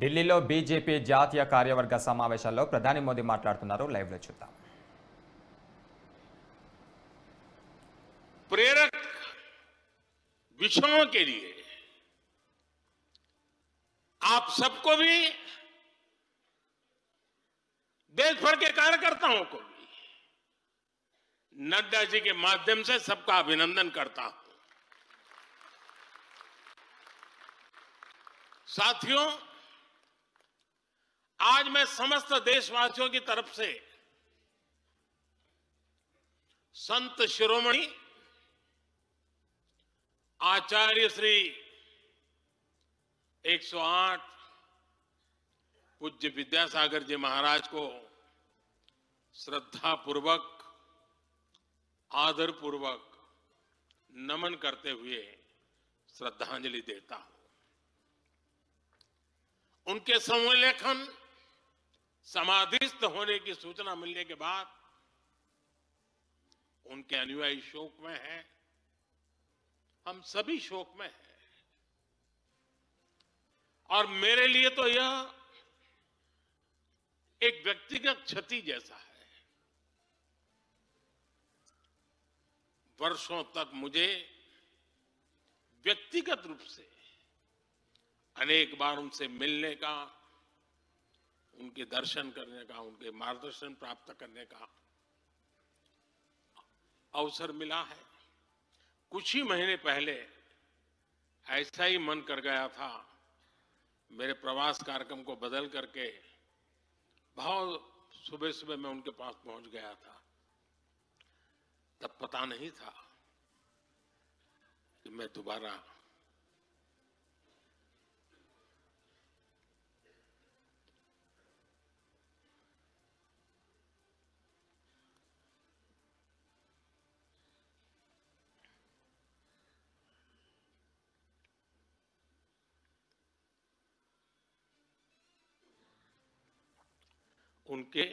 ఢిల్లీలో బీజేపీ జాతీయ కార్యవర్గ సమావేశంలో ప్రధాని మోదీ మాట్లాడుతున్నారు లైవ్లో చూద్దాం प्रेरक विषयों के लिए आप सबको भी देश भर के कार्यकर्ताओं को भी नड्डा जी के माध्यम से सबका अभिनंदन करता हूं साथियों आज मैं समस्त देशवासियों की तरफ़ से संत शिरोमणि आचार्य श्री 108 पूज्य विद्यासागर जी महाराज को श्रद्धा पूर्वक आदर पूर्वक नमन करते हुए श्रद्धांजलि देता हूँ। उनके संलेखन समाधिस्थ होने की सूचना मिलने के बाद उनके अनुयायी शोक में हैं। हम सभी शोक में हैं। और मेरे लिए तो यह एक व्यक्तिगत क्षति जैसा है। वर्षों तक मुझे व्यक्तिगत रूप से अनेक बार उनसे मिलने का उनके दर्शन करने का, उनके मार्गदर्शन प्राप्त करने का अवसर मिला है। कुछ ही महीने पहले ऐसा ही मन कर गया था, मेरे प्रवास कार्यक्रम को बदल करके बहुत सुबह सुबह मैं उनके पास पहुँच गया था। तब पता नहीं था कि मैं दोबारा उनके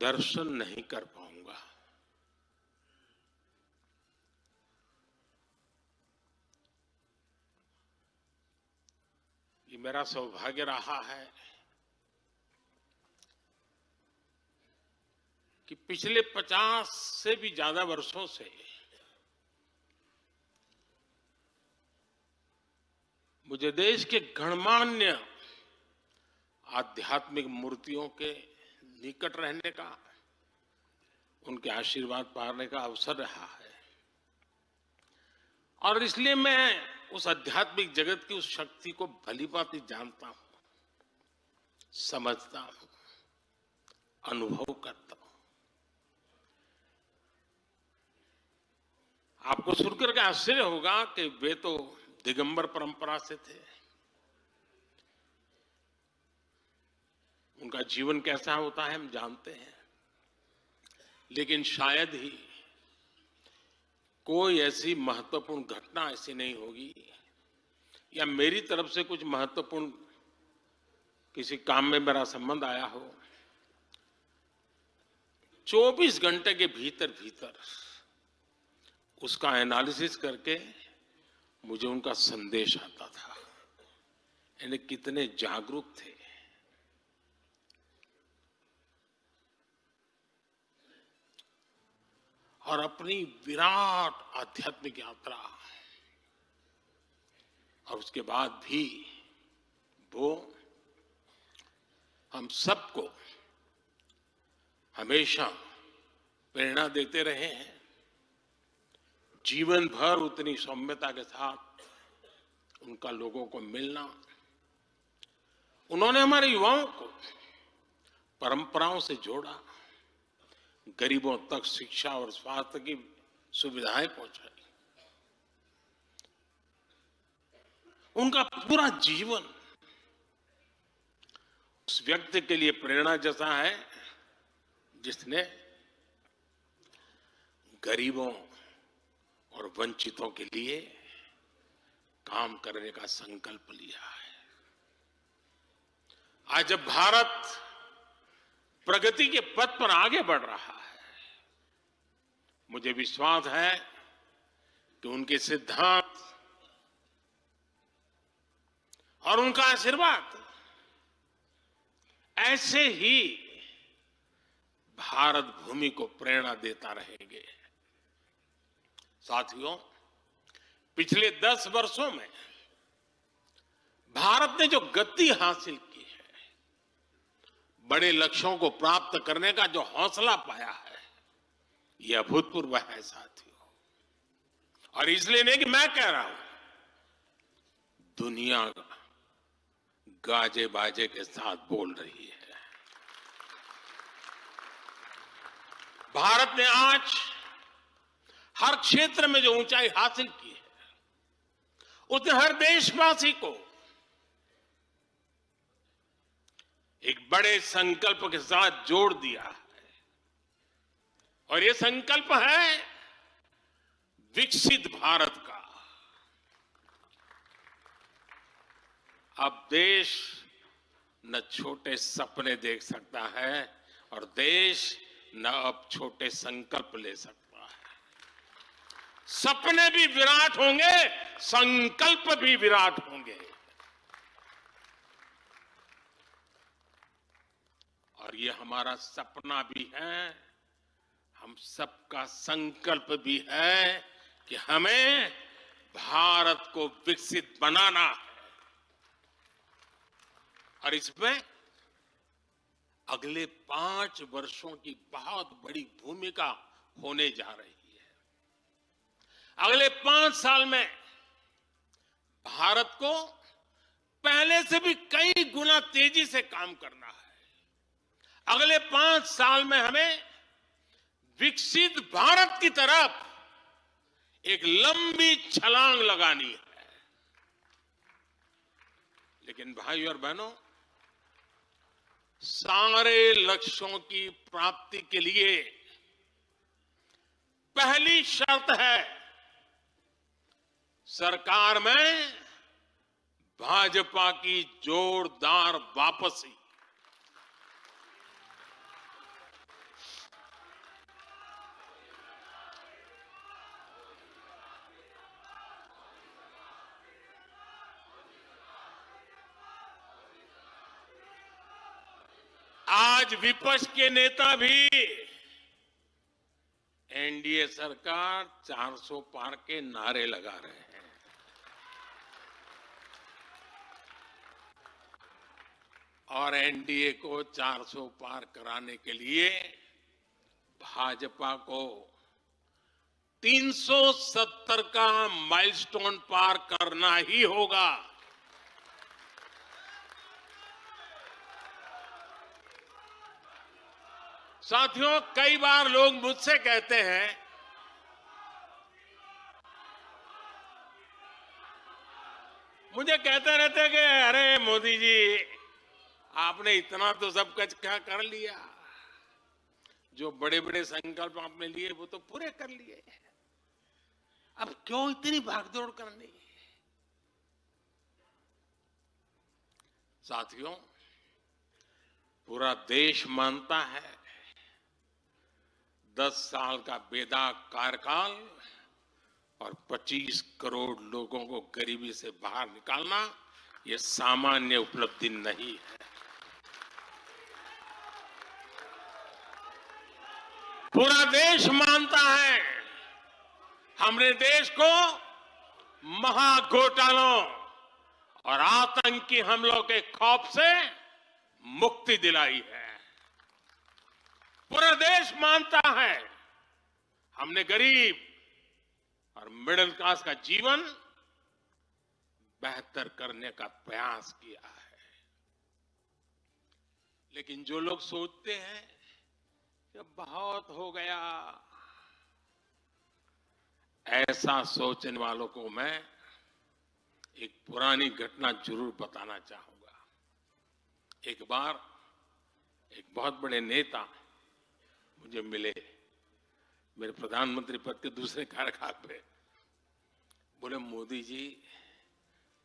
दर्शन नहीं कर पाऊँगा। ये मेरा सौभाग्य रहा है कि पिछले पचास से भी ज़्यादा वर्षों से मुझे देश के गणमान्य आध्यात्मिक मूर्तियों के निकट रहने का, उनके आशीर्वाद पाने का अवसर रहा है। और इसलिए मैं उस आध्यात्मिक जगत की उस शक्ति को भली भांति जानता हूँ, समझता हूँ, अनुभव करता हूँ। आपको सुनकर के आश्चर्य होगा कि वे तो दिगंबर परंपरा से थे। उनका जीवन कैसा होता है हम जानते हैं। लेकिन शायद ही कोई ऐसी महत्वपूर्ण घटना ऐसी नहीं होगी, या मेरी तरफ़ से कुछ महत्वपूर्ण किसी काम में मेरा संबंध आया हो। 24 घंटे के भीतर भीतर उसका एनालिसिस करके मुझे उनका संदेश आता था। यानी कितने जागरूक थे। और अपनी विराट आध्यात्मिक यात्रा और उसके बाद भी वो हम सबको हमेशा प्रेरणा देते रहे हैं। जीवन भर उतनी सौम्यता के साथ उनका लोगों को मिलना, उन्होंने हमारे युवाओं को परंपराओं से जोड़ा, गरीबों तक शिक्षा और स्वास्थ्य की सुविधाएँ पहुंचाई। उनका पूरा जीवन उस व्यक्ति के लिए प्रेरणा जैसा है जिसने गरीबों और वंचितों के लिए काम करने का संकल्प लिया है। आज जब भारत प्रगति के पथ पर आगे बढ़ रहा है, मुझे विश्वास है कि उनके सिद्धांत और उनका आशीर्वाद ऐसे ही भारत भूमि को प्रेरणा देता रहेंगे। साथियों, पिछले दस वर्षों में भारत ने जो गति हासिल की है, बड़े लक्ष्यों को प्राप्त करने का जो हौसला पाया है यह अभूतपूर्व है साथियों। और इसलिए नहीं कि मैं कह रहा हूँ, दुनिया गाजे बाजे के साथ बोल रही है। भारत ने आज हर क्षेत्र में जो ऊंचाई हासिल की है उसने हर देशवासी को एक बड़े संकल्प के साथ जोड़ दिया है। और ये संकल्प है विकसित भारत का। अब देश न छोटे सपने देख सकता है और देश न अब छोटे संकल्प ले सकता है सपने भी विराट होंगे, संकल्प भी विराट होंगे। और ये हमारा सपना भी है, हम सबका संकल्प भी है कि हमें भारत को विकसित बनाना है। और इसमें अगले पाँच वर्षों की बहुत बड़ी भूमिका होने जा रही है। अगले पाँच साल में भारत को पहले से भी कई गुना तेज़ी से काम करना है। अगले पाँच साल में हमें विकसित भारत की तरफ़ एक लंबी छलांग लगानी है। लेकिन भाई और बहनों, सारे लक्ष्यों की प्राप्ति के लिए पहली शर्त है सरकार में भाजपा की जोरदार वापसी। आज विपक्ष के नेता भी एनडीए सरकार 400 पार के नारे लगा रहे हैं। और एनडीए को 400 पार कराने के लिए भाजपा को 370 का माइलस्टोन पार करना ही होगा। साथियों, कई बार लोग मुझसे कहते हैं, मुझे कहते रहते कि, अरे मोदी जी आपने इतना तो सब कुछ क्या कर लिया? जो बड़े बड़े संकल्प आपने लिए, वो तो पूरे कर लिए। अब क्यों इतनी भागदौड़ करनी? साथियों, पूरा देश मानता है, दस साल का बेदा कार्यकाल और 25 करोड़ लोगों को गरीबी से बाहर निकालना, ये सामान्य उपलब्धि नहीं है। पूरा देश मानता है। हमने देश को महाघोटालों और आतंकी हमलों के खौफ से मुक्ति दिलाई है। पूरा देश मानता है। हमने गरीब और मिडिल क्लास का जीवन बेहतर करने का प्रयास किया है। लेकिन जो लोग सोचते हैं कि बहुत हो गया, ऐसा सोचने वालों को मैं एक पुरानी घटना ज़रूर बताना चाहूँगा। एक बार एक बहुत बड़े नेता मुझे मिले, मेरे प्रधानमंत्री पद के दूसरे कार्यकाल पे बोले, मोदी जी,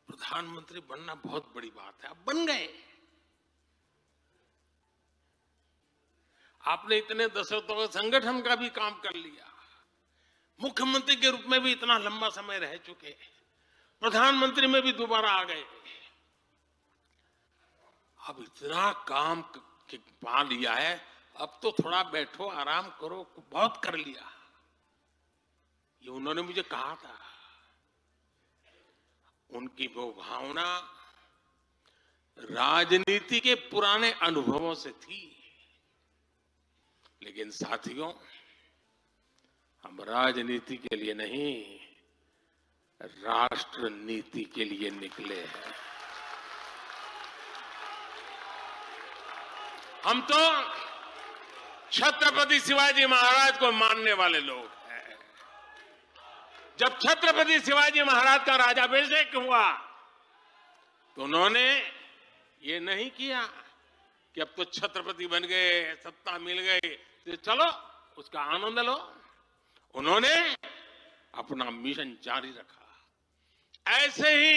प्रधानमंत्री बनना बहुत बड़ी बात है अब बन गए। आपने इतने दशकों संगठन का भी काम कर लिया। मुख्यमंत्री के रूप में भी इतना लंबा समय रह चुके प्रधानमंत्री में भी दोबारा आ गए। अब इतना काम क- क- पा लिया है, अब तो थोड़ा बैठो, आराम करो, बहुत कर लिया। ये उन्होंने मुझे कहा था। उनकी वो भावना राजनीति के पुराने अनुभवों से थी। लेकिन साथियों, हम राजनीति के लिए नहीं राष्ट्र नीति के लिए निकले हैं। हम तो छत्रपति शिवाजी महाराज को मानने वाले लोग हैं। जब छत्रपति शिवाजी महाराज का राजाभिषेक हुआ तो उन्होंने ये नहीं किया कि अब तो छत्रपति बन गए, सत्ता मिल गई तो चलो, उसका आनंद लो। उन्होंने अपना मिशन जारी रखा। ऐसे ही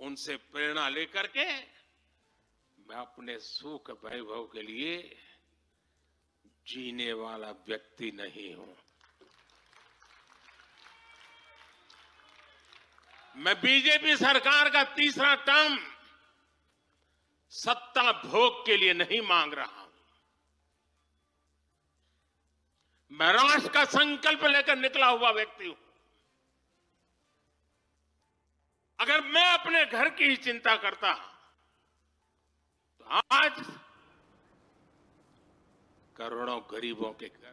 उनसे प्रेरणा लेकर के मैं अपने सुख वैभव के लिए जीने वाला व्यक्ति नहीं हूँ। मैं बीजेपी सरकार का तीसरा टर्म सत्ता भोग के लिए नहीं मांग रहा मैं राष्ट्र का संकल्प लेकर निकला हुआ व्यक्ति हूँ। अगर मैं अपने घर की ही चिंता करता तो आज करोड़ों गरीबों के घर